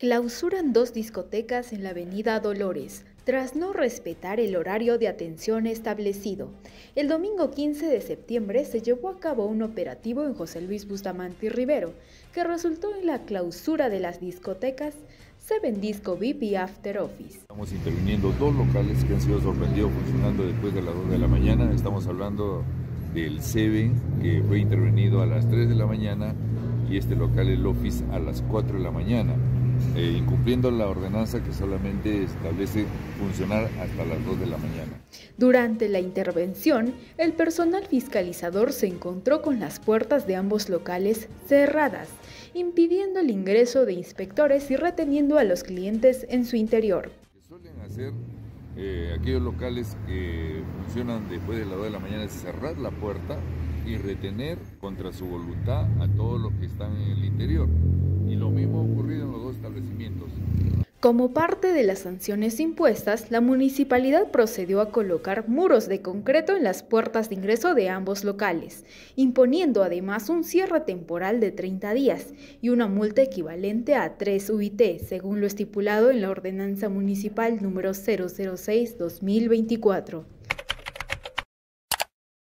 Clausuran dos discotecas en la avenida Dolores, tras no respetar el horario de atención establecido. El domingo 15 de septiembre se llevó a cabo un operativo en José Luis Bustamante Rivero, que resultó en la clausura de las discotecas Seven Disco VIP y After Office. Estamos interviniendo dos locales que han sido sorprendidos funcionando después de las 2 de la mañana. Estamos hablando del Seven, que fue intervenido a las 3 de la mañana, y este local, el Office, a las 4 de la mañana. Eh, incumpliendo la ordenanza que solamente establece funcionar hasta las 2 de la mañana. Durante la intervención, el personal fiscalizador se encontró con las puertas de ambos locales cerradas, impidiendo el ingreso de inspectores y reteniendo a los clientes en su interior. Suelen hacer eh, aquellos locales que funcionan después de las 2 de la mañana es cerrar la puerta y retener contra su voluntad a todos los que están en el interior. Como parte de las sanciones impuestas, la municipalidad procedió a colocar muros de concreto en las puertas de ingreso de ambos locales, imponiendo además un cierre temporal de 30 días y una multa equivalente a 3 UIT, según lo estipulado en la Ordenanza Municipal número 006-2024.